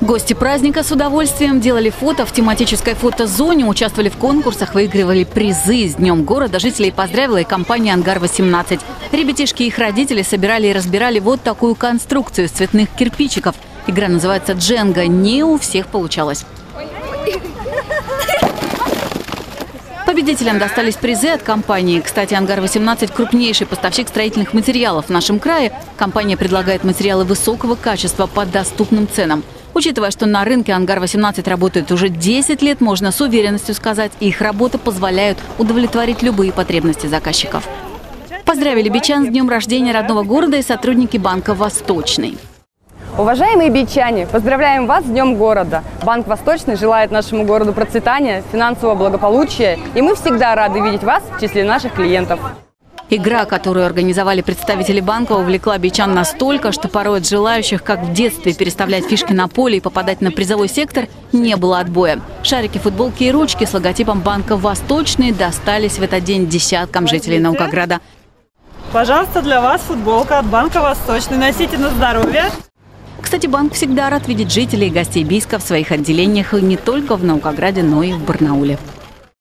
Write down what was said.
Гости праздника с удовольствием делали фото в тематической фотозоне, участвовали в конкурсах, выигрывали призы. С Днем города жителей поздравила и компания «Ангар-18». Ребятишки и их родители собирали и разбирали вот такую конструкцию из цветных кирпичиков. Игра называется «Дженга». Не у всех получалось. Победителям достались призы от компании. Кстати, «Ангар-18» – крупнейший поставщик строительных материалов в нашем крае. Компания предлагает материалы высокого качества по доступным ценам. Учитывая, что на рынке «Ангар-18» работает уже 10 лет, можно с уверенностью сказать, их работа позволяет удовлетворить любые потребности заказчиков. Поздравили бичан с днем рождения родного города и сотрудники банка «Восточный». Уважаемые бичане, поздравляем вас с Днем города! Банк Восточный желает нашему городу процветания, финансового благополучия, и мы всегда рады видеть вас в числе наших клиентов. Игра, которую организовали представители банка, увлекла бичан настолько, что порой от желающих, как в детстве, переставлять фишки на поле и попадать на призовой сектор, не было отбоя. Шарики, футболки и ручки с логотипом банка «Восточный» достались в этот день десяткам жителей Наукограда. Пожалуйста, для вас футболка от банка «Восточный». Носите на здоровье. Кстати, банк всегда рад видеть жителей и гостей Бийска в своих отделениях не только в Наукограде, но и в Барнауле.